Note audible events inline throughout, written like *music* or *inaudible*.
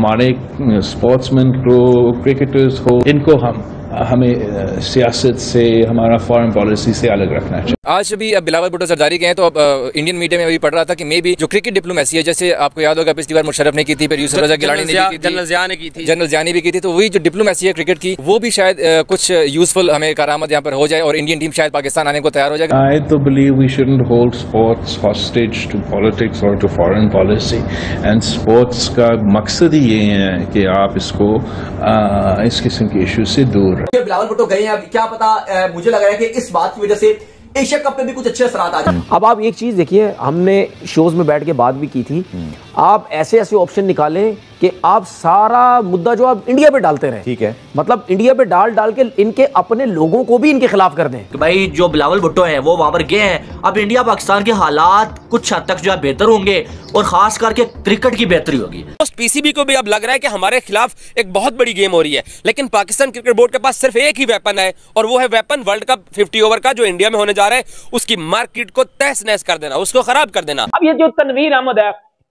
हमारे स्पोर्ट्समैन को क्रिकेटर्स हो इनको हम हमें सियासत से हमारा फॉरेन पॉलिसी से अलग रखना चाहिए। आज भी अब बिलावल भुट्टो सरदारी गए हैं तो अब इंडियन मीडिया में अभी पढ़ रहा था कि मे भी जो क्रिकेट डिप्लोमेसी है जैसे आपको याद होगा पिछली बार मुशरफ ने की थी फिर यूसुफ रजा गिलानी ने की थी। जनरल जिया ने की थी। जनरल जानी भी की थी तो वही जो डिप्लोमेसी है क्रिकेट की वो भी शायद कुछ यूजफुल हमें कारामद यहाँ पर हो जाए और इंडियन टीम शायद पाकिस्तान आने को तैयार हो जाएगा। I तो believe we shouldn't hold sports hostage to politics or to foreign policy. And sports का मकसद ही ये है कि आप इसको इस किस्म के इशू से दूर बिलावल भुट्टो गए हैं। क्या पता मुझे लग रहा है कि इस बात की वजह से एशिया कप में भी कुछ अच्छे असर आ जाए। अब आप एक चीज़ देखिए हमने शोज़ में बैठ के बात भी की थी। आप ऐसे ऐसे ऑप्शन निकालें कि आप सारा मुद्दा जो आप इंडिया पे डालते रहे ठीक है। मतलब इंडिया पे डाल डाल के इनके अपने लोगों को भी इनके खिलाफ कर दें। कि भाई जो बिलावल भुट्टो है वो वहाँ पर गए हैं। अब इंडिया पाकिस्तान के हालात कुछ हद तक जो है बेहतर होंगे और खास करके क्रिकेट की बेहतरी होगी। पीसीबी को भी अब लग रहा है कि हमारे खिलाफ एक बहुत बड़ी गेम हो रही है। लेकिन पाकिस्तान क्रिकेट बोर्ड के पास सिर्फ़ एक ही वेपन है और वो है वेपन वर्ल्ड कप 50 ओवर का जो इंडिया में होने जा रहा है उसकी मार्केट को तहस नहस कर देना उसको खराब कर देना। अब ये जो तनवीर अहमद है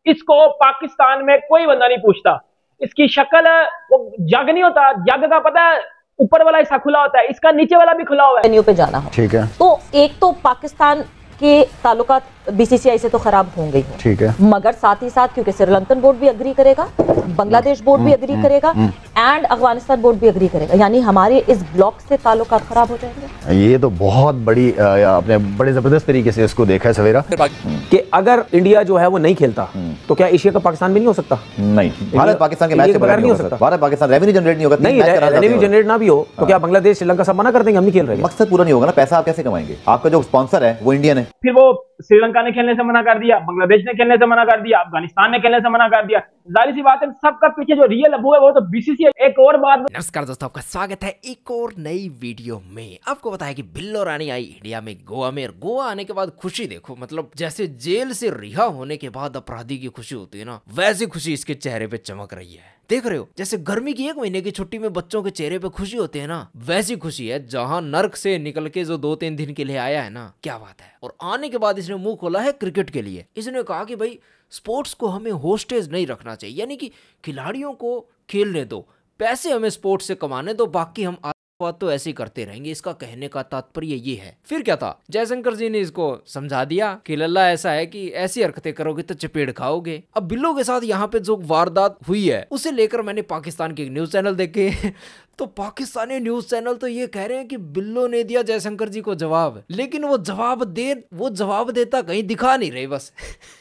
इसको पाकिस्तान में कोई बंदा नहीं पूछता। इसकी शक्ल वो जग नहीं होता। जग का पता है ऊपर वाला ऐसा खुला होता है इसका नीचे वाला भी खुला हुआ है। पे जाना हो। ठीक है। तो एक तो पाकिस्तान के ताल्लुकात बीसीसीआई से तो खराब होंगे ही ठीक है। मगर साथ ही साथ क्योंकि श्रीलंकन बोर्ड भी अग्री करेगा बांग्लादेश बोर्ड भी अग्री करेगा एंड अफ़गानिस्तान बोर्ड भी अग्री करेगा। यानी हमारे इस ब्लॉक से ताल्लुकात खराब हो जाएँगे। ये तो बहुत बड़ी आपने बड़े ज़बरदस्त तरीके से इसको देखा है सवेरा। कि अगर इंडिया जो है वो नहीं खेलता तो क्या एशिया का पाकिस्तान में नहीं हो सकता? नहीं भारत पाकिस्तान के मैच बगैर नहीं हो सकता। भारत पाकिस्तान रेवेन्यू जनरेट नहीं होगा नहीं रेवेन्यू जनरेट ना भी हो तो क्या बांग्लादेश श्रीलंका सब मना कर देंगे हम नहीं खेल रहे। मकसद पूरा नहीं होगा ना पैसा आप कैसे कमाएँगे? आपका जो स्पॉन्सर है वो इंडियन है फिर वो श्रीलंका ने खेलने से मना कर दिया, बांग्लादेश ने खेलने से मना कर दिया, अफ़गानिस्तान ने खेलने से मना कर दिया। ज़ाहिर सी बात है, सबका पीछे जो रियल अबू है, वो तो बीसीसीआई एक और बात नमस्कार दोस्तों, आपका स्वागत है एक और नई वीडियो में। आपको बताया कि बिल्लो रानी आई इंडिया में, गोवा में, और गोवा आने के बाद खुशी देखो मतलब जैसे जेल से रिहा होने के बाद अपराधी की खुशी होती है ना, वैसी खुशी इसके चेहरे पे चमक रही है। देख रहे हो, जैसे गर्मी की एक महीने की छुट्टी में बच्चों के चेहरे पे खुशी होती है ना, वैसी खुशी है जहाँ नर्क से निकल के जो दो तीन दिन के लिए आया है ना, क्या बात है। और आने के बाद इसने मुँह खोला है क्रिकेट के लिए। इसने कहा कि भाई स्पोर्ट्स को हमें होस्टेज नहीं रखना चाहिए। यानी कि खिलाड़ियों को खेलने दो, पैसे हमें स्पोर्ट्स से कमाने दो, बाकी हम बात तो ऐसे ही करते रहेंगे। इसका कहने का तात्पर्य ये है। फिर क्या था? जयशंकर जी ने इसको समझा दिया कि लल्ला ऐसा है कि ऐसी हरकतें करोगे तो चपेट खाओगे। अब बिल्लो के साथ यहाँ पे जो वारदात हुई है, उसे लेकर मैंने पाकिस्तान के न्यूज़ चैनल देखे। *laughs* तो पाकिस्तानी न्यूज़ चैनल तो ये कह रहे हैं कि बिल्लो ने दिया जयशंकर जी को जवाब, लेकिन वो जवाब दे, वो जवाब देता कहीं दिखा नहीं रहे बस। *laughs*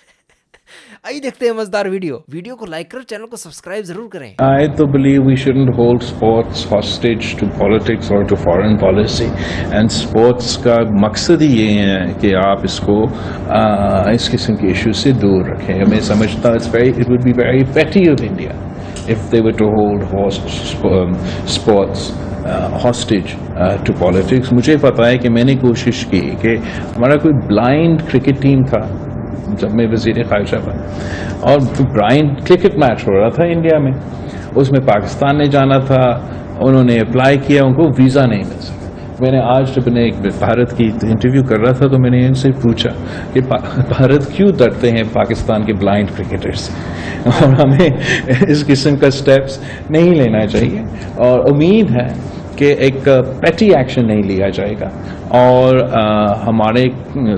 आइए देखते हैं मज़ेदार वीडियो। वीडियो को लाइक कर चैनल को सब्सक्राइब ज़रूर करें। I do believe we shouldn't hold sports hostage to politics और to foreign policy and sports का मकसद ही ये है कि आप इसको आ, इस किस्म के इशू से दूर रखें। मैं समझता it's it would be very petty of India if they were hold sports hostage to politics मुझे पता है कि मैंने कोशिश की कि हमारा कोई ब्लाइंड क्रिकेट टीम था जब मैं वज़ीर खारजा बना और ब्राइंड क्रिकेट मैच हो रहा था इंडिया में। उसमें पाकिस्तान ने जाना था, उन्होंने अप्लाई किया, उनको वीज़ा नहीं मिल सका। मैंने आज जब मैंने एक भारत की इंटरव्यू कर रहा था तो मैंने इनसे पूछा कि भारत क्यों डरते हैं पाकिस्तान के ब्लाइंड क्रिकेटर्स और हमें इस किस्म का स्टेप्स नहीं लेना चाहिए। और उम्मीद है कि एक पेटी एक्शन नहीं लिया जाएगा। और अ, हमारे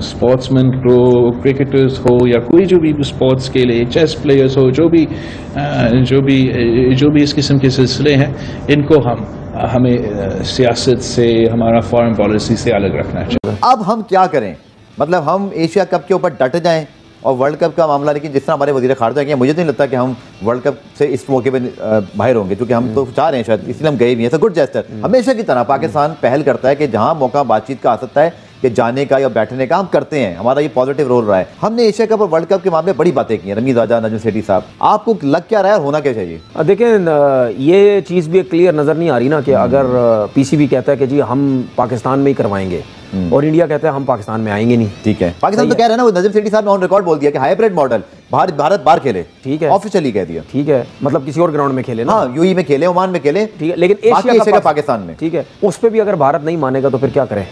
स्पोर्ट्समैन को क्रिकेटर्स हो या कोई जो भी स्पोर्ट्स के लिए चेस प्लेयर्स हो जो भी अ, जो भी जो भी इस किस्म के सिलसिले हैं इनको हम हमें सियासत से हमारा फॉरेन पॉलिसी से अलग रखना चाहिए। अब हम क्या करें? मतलब हम एशिया कप के ऊपर डट जाएँ? और वर्ल्ड कप का मामला लेकिन जिस तरह हमारे वजी खारजा गए मुझे तो नहीं लगता कि हम वर्ल्ड कप से इस मौके पर बाहर होंगे क्योंकि हम तो चाह रहे हैं शायद इसलिए हम गए नहीं है। गुड जेस्टर हमेशा की तरह पाकिस्तान पहल करता है कि जहाँ मौका बातचीत का आ सकता है कि जाने का या बैठने का हम करते हैं। हमारा ये पॉजिटिव रोल रहा है। हमने एशिया कप और वर्ल्ड कप के मामले बड़ी बातें की हैं। रमीज आजा नजम सेठी साहब आपको लग क्या रहा है? होना क्या चाहिए? देखें ये चीज़ भी क्लियर नज़र नहीं आ रही ना कि अगर पीसीबी कहता है कि जी हम पाकिस्तान में ही करवाएँगे और इंडिया कहता है हम पाकिस्तान में आएँगे नहीं। ठीक है। पाकिस्तान तो कह रहे हैं ना वो नजम सेठी साहब ने ऑन रिकॉर्ड बोल दिया कि हाइब्रिड मॉडल भारत भारत बाहर खेले। ठीक है। ऑफिशियली कह दिया। ठीक है। मतलब किसी और ग्राउंड में खेले ना। हाँ यूई में खेले ओमान में खेले। ठीक है लेकिन एशिया एशिया का पाकिस्तान में। ठीक है। उस पर भी अगर भारत नहीं मानेगा तो फिर क्या करें?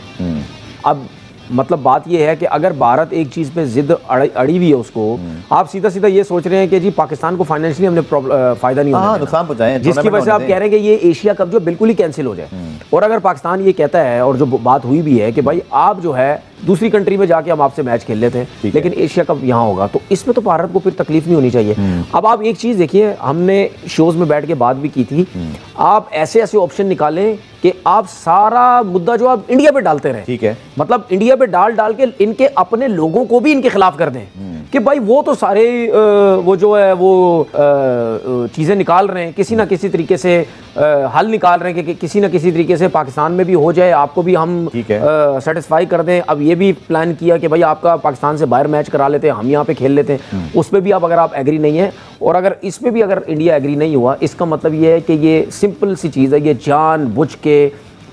अब मतलब बात यह है कि अगर भारत एक चीज़ पे जिद अड़- अड़ी हुई है उसको आप सीधा सीधा ये सोच रहे हैं कि जी पाकिस्तान को फाइनेंशियली हमने फ़ायदा नहीं होने हाँ, नुकसान पहुंचाएँ, जिसकी वजह से आप कह रहे हैं कि ये एशिया कप जो बिल्कुल ही कैंसिल हो जाए। और अगर पाकिस्तान ये कहता है और जो बात हुई भी है कि भाई आप जो है दूसरी कंट्री में जाके हम आपसे मैच खेल लेते हैं लेकिन एशिया कप यहाँ होगा तो इसमें तो भारत को फिर तकलीफ़ नहीं होनी चाहिए। अब आप एक चीज़ देखिए हमने शोज़ में बैठ के बात भी की थी। आप ऐसे ऐसे ऑप्शन निकालें कि आप सारा मुद्दा जो आप इंडिया पे डालते रहे। ठीक है। मतलब इंडिया पे डाल डाल के इनके अपने लोगों को भी इनके खिलाफ कर दें। कि भाई वो तो सारे वो जो है वो चीज़ें निकाल रहे हैं किसी ना किसी तरीके से हल निकाल रहे हैं कि, किसी ना किसी तरीके से पाकिस्तान में भी हो जाए आपको भी हम। सेटिस्फाई कर दें। अब ये भी प्लान किया कि भाई आपका पाकिस्तान से बाहर मैच करा लेते हैं हम यहाँ पे खेल लेते हैं। उस पर भी आप अगर आप एग्री नहीं है और अगर इस पर भी अगर इंडिया एग्री नहीं हुआ, इसका मतलब ये है कि ये सिंपल सी चीज़ है, ये जान बुझ के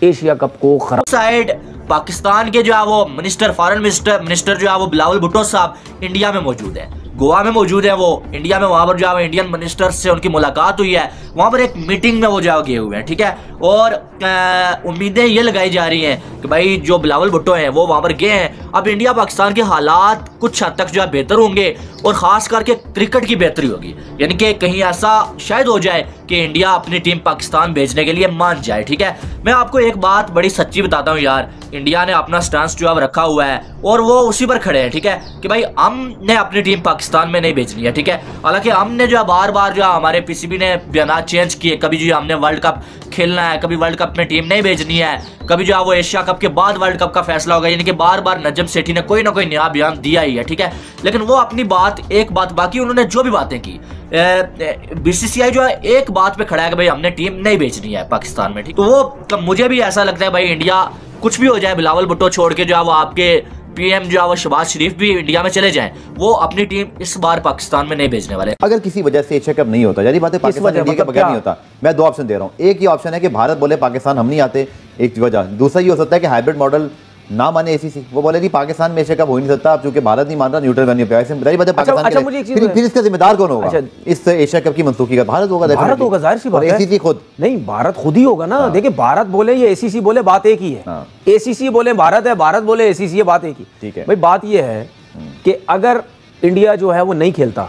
एशिया कप को खराब साइड पाकिस्तान के जो है वो मिनिस्टर फॉरेन मिनिस्टर मिनिस्टर जो है वो बिलावल भुट्टो साहब इंडिया में मौजूद है। गोवा में मौजूद है वो। इंडिया में वहाँ पर जो है इंडियन मिनिस्टर से उनकी मुलाकात हुई है, वहाँ पर एक मीटिंग में वो जो गए हुए हैं, ठीक है? और उम्मीदें ये लगाई जा रही हैं कि भाई जो बिलावल भुट्टो हैं, वो वहाँ पर गए हैं। अब इंडिया पाकिस्तान के हालात कुछ हद तक जो है बेहतर होंगे और खास करके क्रिकेट की बेहतरी होगी। यानी कि कहीं ऐसा शायद हो जाए कि इंडिया अपनी टीम पाकिस्तान भेजने के लिए मान जाए, ठीक है? मैं आपको एक बात बड़ी सच्ची बताता हूँ यार। इंडिया ने अपना स्टांस जो है रखा हुआ है और वो उसी पर खड़े हैं, ठीक है? कि भाई हमने अपनी टीम पाकिस्तान में नहीं भेजनी है ठीक है? हालाँकि हमने जो है बार बार जो हमारे पीसीबी ने बयान चेंज किए, कभी जो हमने वर्ल्ड कप खेलना है, कभी वर्ल्ड कप में टीम नहीं भेजनी है, कभी जो है वो एशिया कप के बाद वर्ल्ड कप का फैसला होगा, यानी कि बार बार नजम सेठी ने कोई ना कोई नया बयान दिया ही है, ठीक है? लेकिन वो अपनी बात, एक बात बाकी, उन्होंने जो भी बातें की बीसीसीआई जो है एक बात पे खड़ा है कि भाई हमने टीम नहीं भेजनी है पाकिस्तान में, ठीक? तो वो, मुझे भी ऐसा लगता है, भाई इंडिया कुछ भी हो जाए, बिलावल भुट्टो छोड़ के जो है वो आपके पीएम जो है वो शहबाज शरीफ भी इंडिया में चले जाए वो अपनी टीम इस बार पाकिस्तान में नहीं भेजने वाले। अगर किसी वजह से एशिया कप नहीं होता यानी बात है पाकिस्तान इंडिया के मतलब बगैर नहीं होता। मैं दो ऑप्शन दे रहा हूँ। एक ही ऑप्शन है कि भारत बोले पाकिस्तान हम नहीं आते एक वजह। दूसरा ये हो सकता है कि हाइब्रिड मॉडल ना माने एसीसी वो बोले जी पाकिस्तान में एशिया कप हो नहीं सकता अब चूँकि भारत नहीं मान रहा न्यूट्रल वेन्यू पे ऐसे बताइए बात है अच्छा, पाकिस्तान अच्छा, चीज़ फिर फिर इसका जिम्मेदार कौन होगा? अच्छा। इस एशिया कप की मनसूखी का भारत होगा भारत होगा ज़ाहिर सी बात है। एसीसी खुद। नहीं भारत खुद ही होगा ना। देखिए भारत बोले ये एसीसी बोले बात एक ही है। हाँ। एसीसी बोले भारत है भारत बोले एसीसी है बात एक ही। ठीक है। भाई बात ये है कि अगर इंडिया जो है वो नहीं खेलता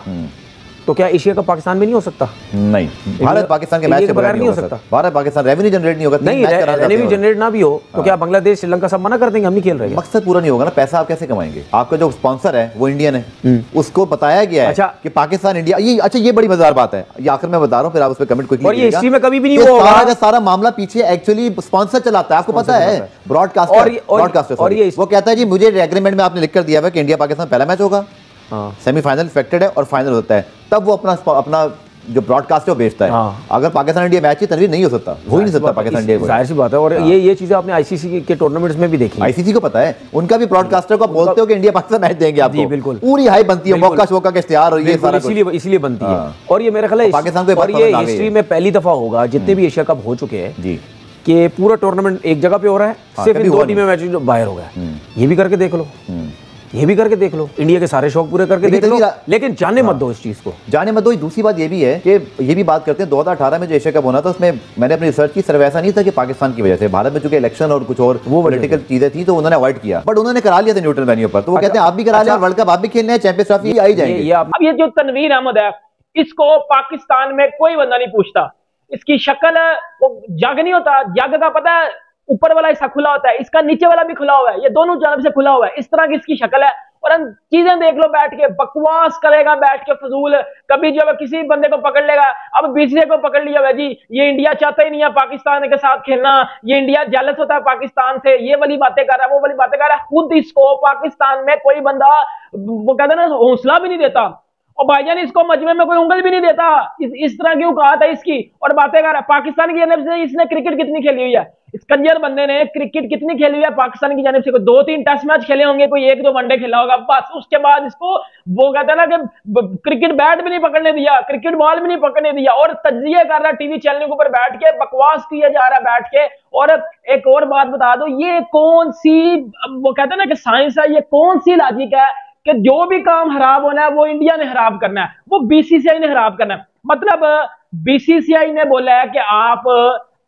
तो क्या एशिया का पाकिस्तान में नहीं हो सकता? नहीं। भारत पाकिस्तान के मैच के बगैर नहीं हो हो सकता। भारत पाकिस्तान रेवेन्यू जनरेट नहीं होगा नहीं रेवेन्यू जनरेट ना भी हो तो क्या बांग्लादेश श्रीलंका सब मना कर देंगे हम नहीं खेल रहे मकसद पूरा नहीं होगा ना पैसा आप कैसे कमाएँगे? आपका जो स्पॉन्सर है वो इंडियन है। उसको बताया गया है अच्छा। कि पाकिस्तान इंडिया ये अच्छा ये बड़ी मज़ेदार बात है। ये आखिर मैं बता रहा हूँ फिर आप उस पर कमेंट और ये हिस्ट्री में कभी भी नहीं सारा होगा। सारा मामला पीछे एक्चुअली स्पॉन्सर चलाता है आपको पता है? है। ब्रॉडकास्टर ब्रॉडकास्टर वो कहता है जी मुझे एग्रीमेंट में आपने लिख कर दिया हुआ कि इंडिया पाकिस्तान पहला मैच होगा। हाँ। सेमीफाइनल इफेक्टेड है और फाइनल होता है। तब वो अपना अपना जो ब्रॉडकास्ट है वो बेचता है। हाँ। अगर पाकिस्तान इंडिया मैच ही तनवीर नहीं हो सकता। हो ही नहीं सकता पाकिस्तान इंडिया ज़ाहिर सी बात है और ये ये चीज़ें आपने आईसीसी के टूर्नामेंट्स में भी देखी। हैं। आईसीसी को पता है। उनका भी ब्रॉडकास्टर को आप बोलते हो कि इंडिया पाकिस्तान मैच देंगे आपको। बिल्कुल। पूरी हाई बनती है। मौका शोका के इश्तेहार और ये सारा इसीलिए इसीलिए बनती है। हाँ। और ये मेरा ख्याल है पाकिस्तान को ये और ये हिस्ट्री में पहली दफ़ा होगा जितने भी एशिया कप हो चुके हैं जी। कि पूरा टूर्नामेंट एक जगह पे हो रहा है हाँ, सिर्फ़ इन दो टीमें मैच बाहर हो गए ये भी करके देख लो। ये भी करके देख लो। इंडिया के सारे शौक पूरे करके देख लो। लेकिन जाने मत दो इस चीज़ को। जाने मत दो। दूसरी बात ये भी है कि ये भी बात करते हैं 2018 में जो एशिया कप होना था उसमें मैंने अपनी रिसर्च की सिर्फ़ ऐसा नहीं था कि पाकिस्तान की वजह से। भारत में चूँकि इलेक्शन और कुछ और वो पॉलिटिकल चीज़ें थी तो उन्होंने अवॉइड किया। बट उन्होंने करा लिया था न्यूट्रल वेन्यू पर। तो वो कहते हैं आप भी करा लिया वर्ल्ड कप आप भी खेलने हैं चैंपियंस ट्रॉफी आई जाएँगे। ये अब ये जो तनवीर अहमद है इसको पाकिस्तान में कोई बंदा नहीं पूछता। इसकी शक्ल वो जग नहीं होता। जग का पता है ऊपर वाला हिस्सा खुला होता है, इसका नीचे वाला भी खुला हुआ है, ये दोनों जानब से खुला हुआ है। इस तरह की इसकी शक्ल है। और हम चीज़ें देख लो बैठ के, बकवास करेगा बैठ के फजूल। कभी जो है किसी बंदे को पकड़ लेगा। अब बीसीए को पकड़ लिया हुआ जी, ये इंडिया चाहता ही नहीं है पाकिस्तान के साथ खेलना। ये इंडिया जालस होता है पाकिस्तान से। ये वाली बातें कर रहा है, वो वाली बातें कर रहा है। खुद इसको पाकिस्तान में कोई बंदा, वो कहते ना, हौसला भी नहीं देता। और भाईजान इसको मजमे में कोई उंगल भी नहीं देता। इस, इस तरह की औकात है इसकी। और बातें कर रहा है पाकिस्तान की जानब से इसने क्रिकेट कितनी खेली हुई है? इस कंजर बंदे ने क्रिकेट कितनी खेली हुई है? पाकिस्तान की जानब से कोई दो तीन टेस्ट मैच खेले होंगे कोई एक दो वनडे खेला होगा। बस उसके बाद इसको वो कहते ना कि क्रिकेट बैट भी नहीं पकड़ने दिया क्रिकेट बॉल भी नहीं पकड़ने दिया। और तजिए कर रहा टीवी चैनल के ऊपर बैठ के बकवास किया जा रहा है बैठ के। और एक और बात बता दो ये कौन सी वो कहते ना कि साइंस है ये कौन सी लॉजिक है? कि जो भी काम खराब होना है, वो इंडिया ने खराब करना है, वो बीसीसीआई ने खराब करना है। मतलब बीसीसीआई ने बोला है कि आप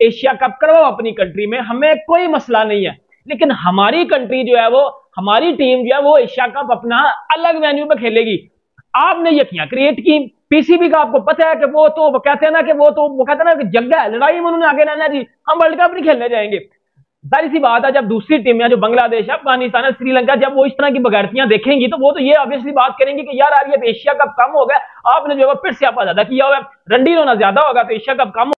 एशिया कप करवाओ अपनी कंट्री में, हमें कोई मसला नहीं है। लेकिन हमारी कंट्री जो है वो, हमारी टीम जो है वो एशिया कप अपना अलग वेन्यू में खेलेगी। आपने ये किया क्रिएट की। पीसीबी का आपको पता है कि वो तो वो कहते हैं ना कि वो तो वो कहते हैं ना कि जगह है, लड़ाई में उन्होंने आगे रहना जी, हम वर्ल्ड कप नहीं खेलने जाएँगे। ज़ाहिर सी बात है, जब दूसरी टीम टीमें जो बांग्लादेश अफ़गानिस्तान है श्रीलंका, जब वो इस तरह की बगैरतियाँ देखेंगी तो वो तो ये ऑब्वियसली बात करेंगी कि यार यार, ये तो एशिया कप कम हो गया, आपने जो है फिर से आप ज़्यादा किया हुआ है रंडी होना ज़्यादा होगा तो एशिया कप कम